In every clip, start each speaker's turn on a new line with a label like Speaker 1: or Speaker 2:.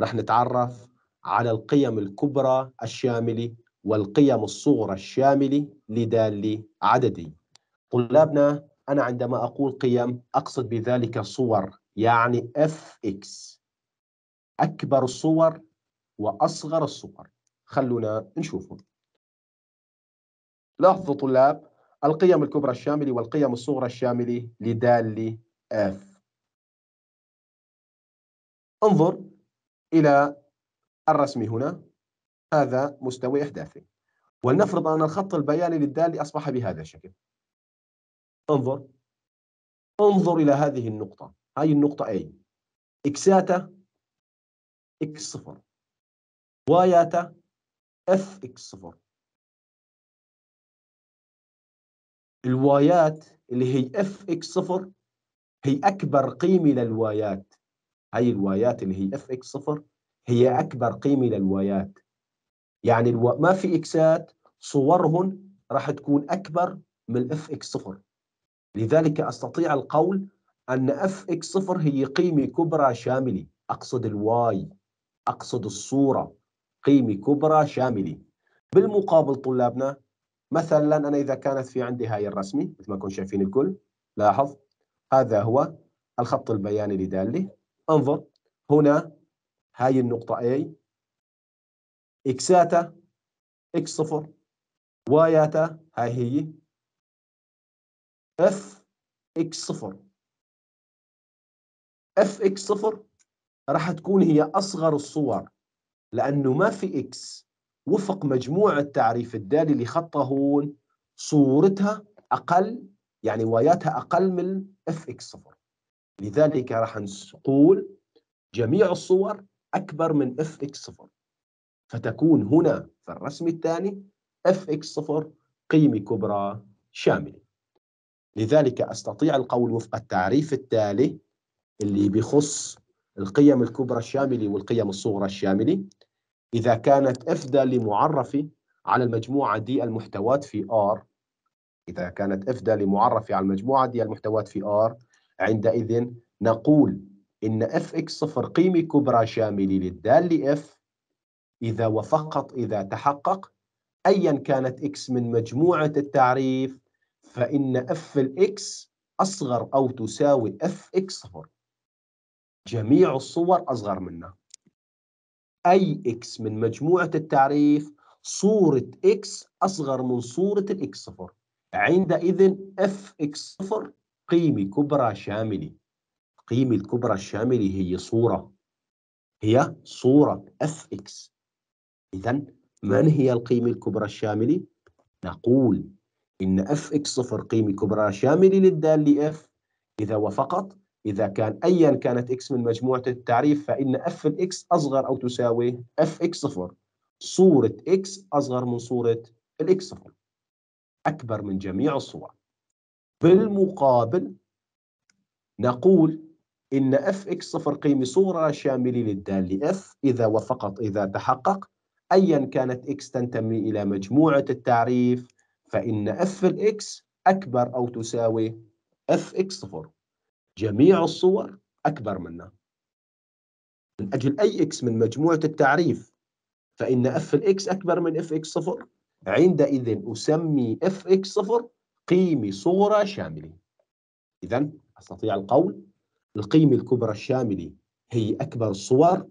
Speaker 1: راح نتعرف على القيم الكبرى الشاملة والقيم الصغرى الشاملة لدالة عددي. طلابنا أنا عندما أقول قيم أقصد بذلك صور يعني fx أكبر الصور وأصغر الصور. خلونا نشوفهم لاحظوا طلاب القيم الكبرى الشاملة والقيم الصغرى الشاملة لدالة f. انظر. إلى الرسم هنا. هذا مستوى إحداثي ولنفرض أن الخط البياني للدالة أصبح بهذا الشكل. انظر. انظر إلى هذه النقطة. هذه النقطة A إكساتا x صفر. واياتا f x صفر. الوايات اللي هي f x صفر هي أكبر قيمة للوايات. هاي الوايات اللي هي f x صفر هي أكبر قيمة للوايات. يعني ألو... ما في إكسات صورهن راح تكون أكبر من f x صفر. لذلك أستطيع القول أن f x صفر هي قيمة كبرى شاملة. أقصد ال y أقصد الصورة قيمة كبرى شاملة. بالمقابل طلابنا مثلا أنا إذا كانت في عندي هاي الرسمة مثل ما كنتم شايفين الكل لاحظ هذا هو الخط البياني لدالة. انظر هنا هاي النقطة A إكساتا x صفر واياتا هاي هي. f x صفر. f x صفر راح تكون هي أصغر الصور لأنه ما في x وفق مجموع التعريف الدالي اللي خطه هون صورتها أقل يعني واياتها أقل من f x صفر. لذلك راح نقول جميع الصور أكبر من f x صفر. فتكون هنا في الرسم الثاني f x صفر قيمة كبرى شاملة. لذلك أستطيع القول وفق التعريف التالي اللي بخص القيم الكبرى الشاملة والقيم الصغرى الشاملة. إذا كانت F دالة معرفة على المجموعة دي المحتوات في R إذا كانت F دالة معرفة على المجموعة دي المحتوات في R عندئذ نقول إن Fx صفر قيمة كبرى شاملة للدالة F إذا وفقط إذا تحقق أيا كانت X من مجموعة التعريف فإن f ال x أصغر أو تساوي f x صفر. جميع الصور أصغر منها أي x من مجموعة التعريف صورة x أصغر من صورة ال x صفر. عندئذ f x صفر قيمة كبرى شاملة. القيمة الكبرى الشاملة هي صورة. هي صورة f x إذا من هي القيمة الكبرى الشاملة؟ نقول إن f x صفر قيمة كبرى شاملة للدالة f إذا وفقط إذا كان أيا كانت x من مجموعة التعريف فإن f ال x أصغر أو تساوي f x صفر. صورة x أصغر من صورة ال x صفر. أكبر من جميع الصور. بالمقابل نقول إن f x صفر قيمة صغرى شاملة للدالة f إذا وفقط إذا تحقق. أيا كانت x تنتمي إلى مجموعة التعريف فإن f ال x أكبر أو تساوي f x صفر. جميع الصور أكبر منها من أجل أي x من مجموعة التعريف فإن f ال x أكبر من f x صفر. عندئذ أسمي f x صفر قيمة صغرى شاملة. إذا أستطيع القول القيمة الكبرى الشاملة هي أكبر الصور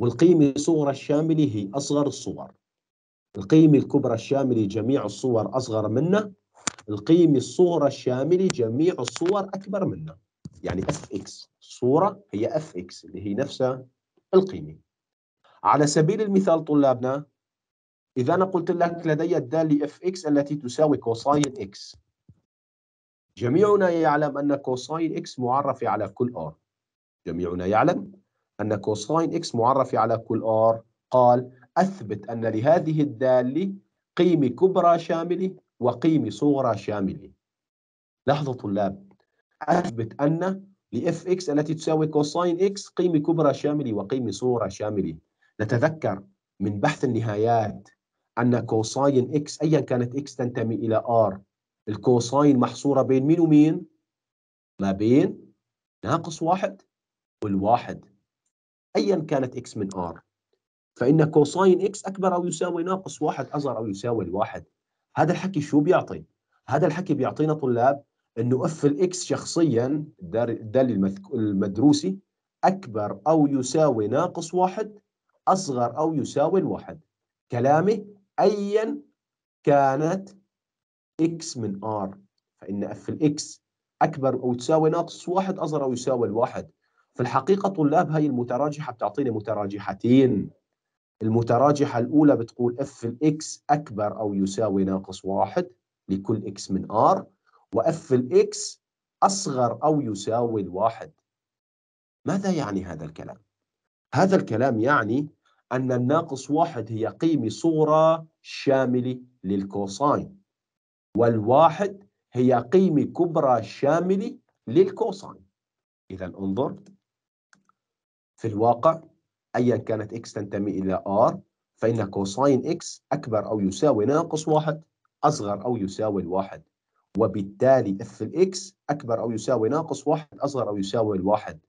Speaker 1: والقيمة الصغرى الشاملة هي أصغر الصور القيمة الكبرى الشاملة جميع الصور أصغر منها القيمة الصغرى الشاملة جميع الصور أكبر منها يعني f x صورة هي f x اللي هي نفسها القيمة. على سبيل المثال طلابنا إذا أنا قلت لك لدي الدالة f x التي تساوي cosine x جميعنا يعلم أن cosine x معرفة على كل R جميعنا يعلم أن cosine x معرفة على كل R قال أثبت أن لهذه الدالة قيمة كبرى شاملة وقيمة صغرى شاملة لاحظوا طلاب. أثبت أن ل f x التي تساوي cosine x قيمة كبرى شاملة وقيمة صغرى شاملة نتذكر من بحث النهايات أن cosine x أيا كانت x تنتمي إلى R ال cosine محصورة بين مين ومين؟ ما بين ناقص واحد والواحد. ايا كانت x من R فإن cosine x أكبر أو يساوي ناقص واحد أصغر أو يساوي الواحد. هذا الحكي شو بيعطي؟ هذا الحكي بيعطينا طلاب إنه f ال x شخصيا الدالي المدروسي أكبر أو يساوي ناقص واحد أصغر أو يساوي الواحد. كلامي ايا كانت x من R فإن f ال x أكبر أو تساوي ناقص واحد أصغر أو يساوي الواحد. في الحقيقة طلاب هاي المتراجحة بتعطيني متراجحتين. المتراجحة الأولى بتقول f ال x أكبر أو يساوي ناقص واحد لكل x من R و f ال x أصغر أو يساوي الواحد. ماذا يعني هذا الكلام؟ هذا الكلام يعني أن الناقص واحد هي قيمة صغرى شاملة لل cosine والواحد هي قيمة كبرى شاملة لل cosine. إذا انظر في الواقع أيا كانت x تنتمي إلى R فإن cosine x أكبر أو يساوي ناقص واحد أصغر أو يساوي الواحد وبالتالي f ال x أكبر أو يساوي ناقص واحد أصغر أو يساوي الواحد.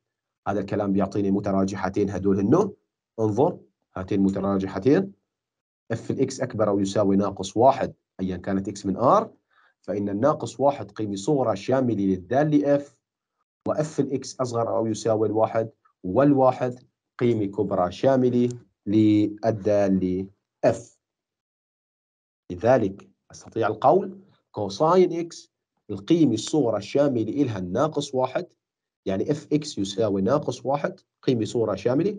Speaker 1: هذا الكلام بيعطيني متراجحتين هدول هنو انظر هاتين متراجحتين. f ال x أكبر أو يساوي ناقص واحد ايا كانت x من R فإن الناقص واحد قيمة صغرى شاملة للداله f و f ال x أصغر أو يساوي الواحد والواحد قيمة كبرى شاملة للداله f لذلك أستطيع القول cosine x القيمة الصغرى الشاملة لها الناقص واحد يعني f x يساوي ناقص واحد قيمة صغرى شاملة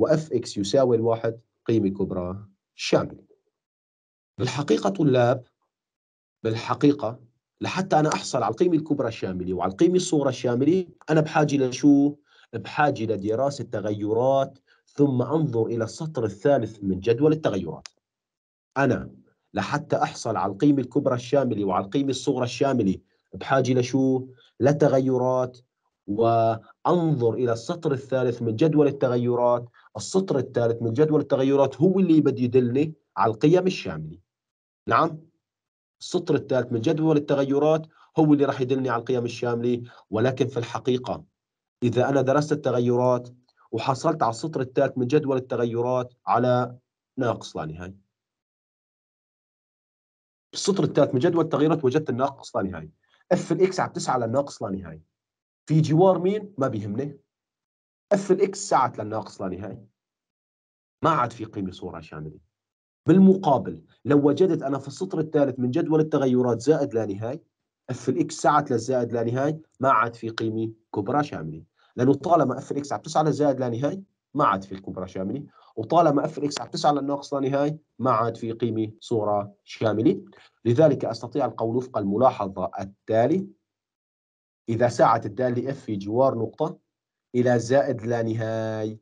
Speaker 1: و f x يساوي الواحد قيمة كبرى شاملة بالحقيقة طلاب بالحقيقة لحتى أنا أحصل على القيمة الكبرى الشاملة وعلى القيمة الصغرى الشاملة أنا بحاجة لشو؟ بحاجة لدراسة تغيرات ثم أنظر إلى السطر الثالث من جدول التغيرات أنا لحتى أحصل على القيمة الكبرى الشاملة وعلى القيمة الصغرى الشاملة بحاجة لشو؟ لتغيرات وأنظر إلى السطر الثالث من جدول التغيرات. السطر الثالث من جدول التغيرات هو اللي بده يدلني على القيم الشاملة. نعم السطر الثالث من جدول التغيرات هو اللي راح يدلني على القيم الشاملة ولكن في الحقيقة إذا أنا درست التغيرات وحصلت على السطر الثالث من جدول التغيرات على ناقص لا نهاية. السطر الثالث من جدول التغيرات وجدت الناقص لا نهاية. f ال x عم تسعى للناقص لا نهاية. في جوار مين؟ ما بيهمني. f ال x ساعت للناقص لا نهايه ما عاد في قيمة صغرى شاملة. بالمقابل لو وجدت أنا في السطر الثالث من جدول التغيرات زائد لا نهايه f ال x ساعت للزائد لا نهايه ما عاد في قيمة كبرى شاملة. لأنه طالما f ال x عم تسعى للزائد لا نهايه ما عاد في الكبرى شاملة. وطالما F ال X عم تسعى للناقص لا نهايه ما عاد في قيمة صغرى شاملة. لذلك أستطيع القول وفق الملاحظة التالي إذا سعت الدالة F في جوار نقطة إلى زائد لا نهاية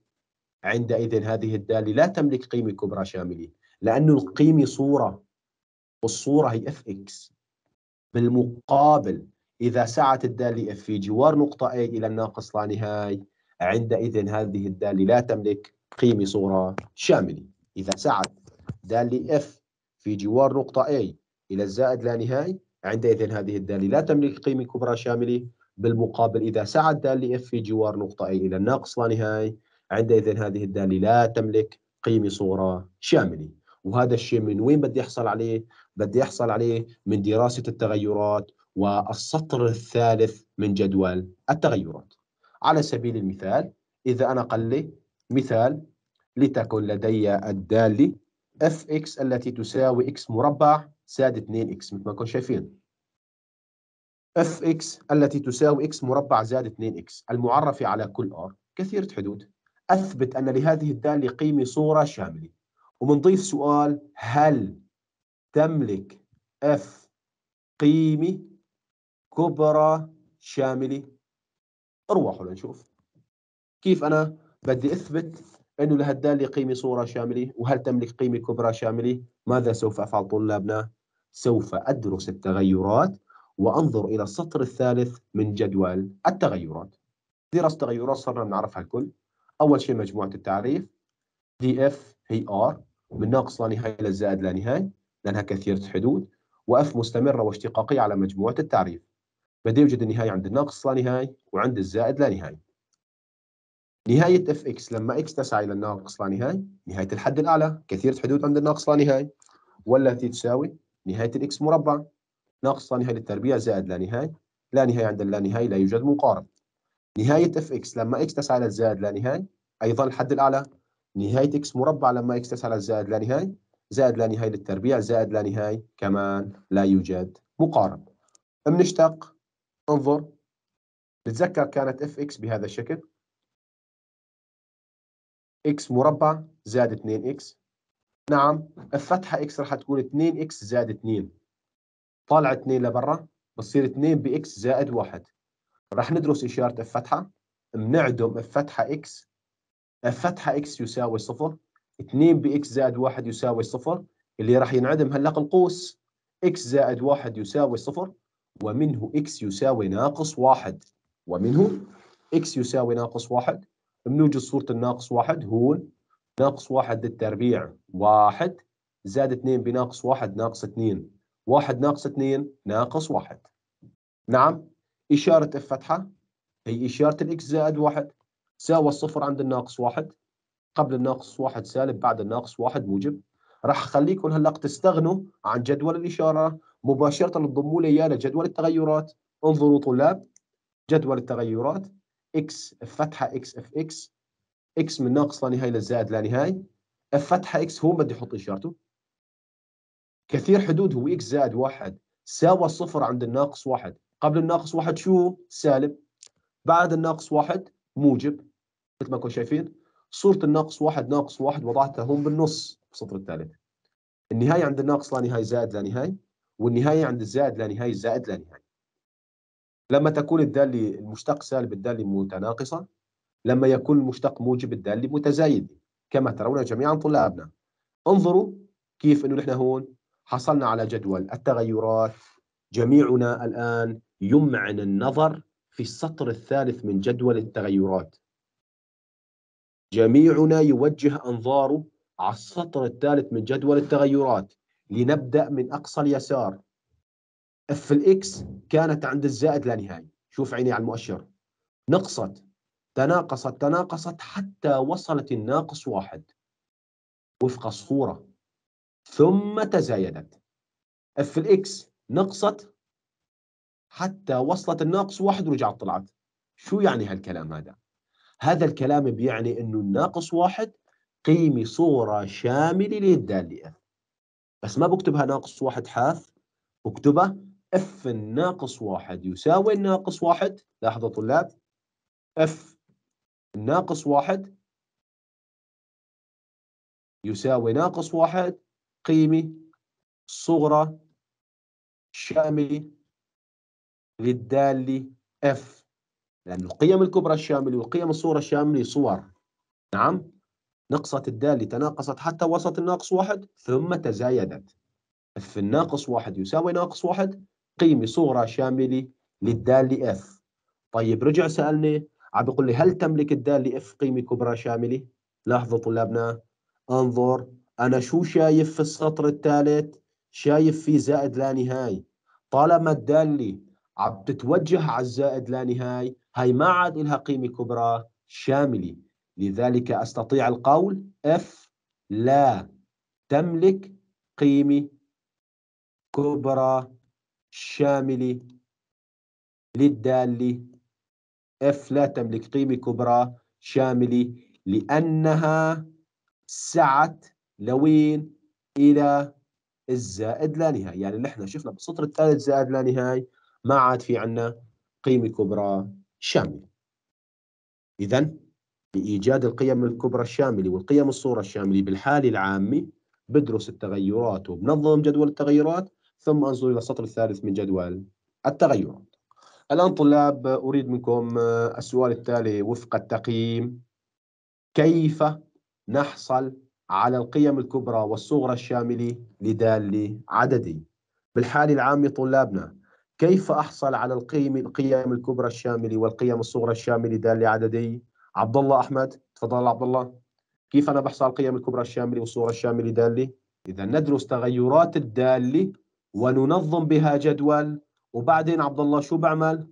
Speaker 1: عندئذ هذه الدالة لا تملك قيمة كبرى شاملة لأن القيمة صورة والصورة هي Fx بالمقابل إذا سعت الدالة F في جوار نقطة A إلى الناقص لا نهاية عندئذ هذه الدالة لا تملك قيمة صورة شاملة. إذا سعت دالة F في جوار نقطة A إلى الزائد لا نهاية عندئذ هذه الدالة لا تملك قيمة كبرى شاملة. بالمقابل إذا سعى الدالة F في جوار نقطة A إلى الناقص لا نهاية عندئذ هذه الدالة لا تملك قيمة صورة شاملة. وهذا الشيء من وين بدي أحصل عليه؟ بدي أحصل عليه من دراسة التغيرات والسطر الثالث من جدول التغيرات. على سبيل المثال إذا أنا قال لي مثال لتكن لدي الدالة fx التي تساوي x مربع زائد 2x مثل ما كنتم شايفين. Fx التي تساوي x مربع زائد 2x المعرفة على كل r. كثيرة حدود. أثبت أن لهذه الدالة قيمة صورة شاملة. ومنضيف سؤال هل تملك f قيمة كبرى شاملة؟ أروحوا لنشوف. كيف أنا بدي أثبت أنه لهالدالة قيمة صورة شاملة؟ وهل تملك قيمة كبرى شاملة؟ ماذا سوف أفعل طلابنا؟ سوف أدرس التغيرات. وأنظر إلى السطر الثالث من جدول التغيرات. دراسة التغيرات صرنا نعرفها الكل. أول شيء مجموعة التعريف. D F هي R من ناقص لا نهاية إلى الزائد لا نهاية لأنها كثيرة حدود. و F مستمرة واشتقاقية على مجموعة التعريف. بدي يوجد النهاية عند الناقص لا نهاية وعند الزائد لا نهاية. نهاية F X لما X تسعى إلى الناقص لا نهاية نهاية الحد الأعلى كثيرة حدود عند الناقص لا نهاية. والتي تساوي نهاية ال X مربع. ناقص لا نهاية للتربيع زائد لا نهاية. لا نهاية عند اللا نهاية لا يوجد مقارب نهاية F X لما X تسعى إلى الزائد لا نهاية أيضا الحد الأعلى. نهاية X مربع لما X تسعى إلى الزائد لا نهاية. زائد لا نهاية للتربيع زائد لا نهاية كمان لا يوجد مقارب بنشتق انظر. نتذكر كانت F X بهذا الشكل؟ إكس مربع زائد 2 إكس نعم الفتحة إكس راح تكون 2 إكس زائد 2 طالع 2 لبرا بتصير 2 ب X زائد 1 راح ندرس إشارة الفتحة بنعدم الفتحة إكس الفتحة إكس يساوي صفر. 2 باكس زائد 1 يساوي صفر. اللي راح ينعدم هلق القوس X زائد 1 يساوي صفر. ومنه إكس يساوي ناقص 1 ومنه إكس يساوي ناقص 1 بنوجد صورة الناقص 1 هون. ناقص 1 للتربيع 1 زائد 2 بناقص 1 ناقص 2 1 ناقص 2 ناقص 1 نعم إشارة الفتحة هي إشارة الإكس زائد 1 ساوى الصفر عند الناقص 1 قبل الناقص 1 سالب بعد الناقص 1 موجب. راح أخليكم هلا تستغنوا عن جدول الإشارة. مباشرة تضموا لي إياه لجدول التغيرات. انظروا طلاب جدول التغيرات. X F فتحة X F X. X من ناقص لا نهاية للزائد لا نهاية. F فتحة X هو بدي أحط إشارته. كثير حدود هو X زائد واحد ساوى الصفر عند الناقص واحد. قبل الناقص واحد شو؟ سالب. بعد الناقص واحد موجب مثل ما كنتم شايفين. صورة الناقص واحد ناقص واحد وضعتها هون بالنص في السطر الثالث. النهاية عند الناقص لا نهاية زائد لا نهاية والنهاية عند الزائد لا نهاية زائد لا نهاية. لما تكون الدالة المشتق سالب الدالة متناقصة. لما يكون المشتق موجب الدالة متزايد. كما ترون جميعا طلابنا. انظروا كيف إنه نحن هون حصلنا على جدول التغيرات. جميعنا الآن يمعن النظر في السطر الثالث من جدول التغيرات. جميعنا يوجه أنظاره على السطر الثالث من جدول التغيرات. لنبدأ من أقصى اليسار. F ال X كانت عند الزائد لا نهاية شوف عيني على المؤشر. نقصت. تناقصت تناقصت حتى وصلت الناقص واحد. وفق الصورة. ثم تزايدت. F ال X نقصت حتى وصلت الناقص واحد ورجعت طلعت. شو يعني هالكلام هذا؟ هذا الكلام بيعني إنه الناقص واحد قيمة صغرى شاملة للدالة F بس ما بكتبها ناقص واحد حاف بكتبها F الناقص واحد يساوي الناقص واحد. لاحظوا طلاب F الناقص واحد يساوي ناقص واحد قيمة صغرى شاملة للدالة F لأن القيم الكبرى الشاملة والقيم الصغرى الشاملة صور. نعم نقصت الدالة تناقصت حتى وصلت الناقص واحد ثم تزايدت. F الناقص واحد يساوي ناقص واحد قيمة صغرى شاملة للدالة F طيب رجع سألني عم بيقول لي هل تملك الدالة F قيمة كبرى شاملة؟ لاحظوا طلابنا انظر. أنا شو شايف في السطر الثالث؟ شايف في زائد لا نهاية طالما الدالة عم تتوجه على الزائد لا نهاية هاي ما عاد لها قيمة كبرى شاملة. لذلك أستطيع القول اف لا تملك قيمة كبرى شاملة للدالة F لا تملك قيمة كبرى شاملة لأنها سعت لوين؟ إلى الزائد لا نهاية يعني إحنا شفنا بالسطر الثالث زائد لا نهاية ما عاد في عنا قيمة كبرى شاملة. إذا لإيجاد القيم الكبرى الشاملة والقيم الصورة الشاملة بالحالة العامة بدرس التغيرات وبنظم جدول التغيرات ثم أنظر إلى السطر الثالث من جدول التغيرات. الآن طلاب أريد منكم السؤال التالي وفق التقييم كيف نحصل على القيم الكبرى والصغرى الشاملة لدالة عددي. بالحالة العامة طلابنا كيف أحصل على القيم القيم الكبرى الشاملة والقيم الصغرى الشاملة لدالة عددي؟ عبد الله أحمد تفضل عبد الله كيف أنا بحصل على القيم الكبرى الشاملة والصغرى الشاملة لدالة؟ إذا ندرس تغيرات الدالة وننظم بها جدول. وبعدين عبد الله شو بعمل؟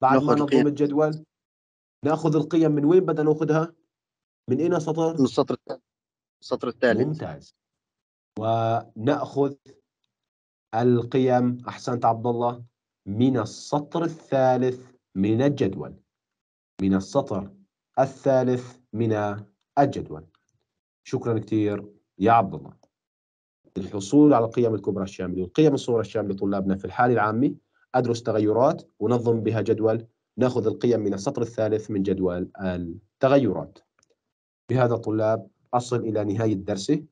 Speaker 1: بعد ما نظم الجدول ناخذ القيم من وين بدنا ناخذها؟ من أين سطر؟
Speaker 2: من السطر الثالث السطر الثالث
Speaker 1: ممتاز. ونأخذ القيم أحسنت عبد الله من السطر الثالث من الجدول. من السطر الثالث من الجدول. شكرا كثير يا عبد الله. الحصول على القيم الكبرى الشاملة. والقيم الصغرى الشاملة لطلابنا في الحالة العامة. أدرس تغيرات ونظم بها جدول. نأخذ القيم من السطر الثالث من جدول التغيرات. بهذا طلاب أصل إلى نهاية درسي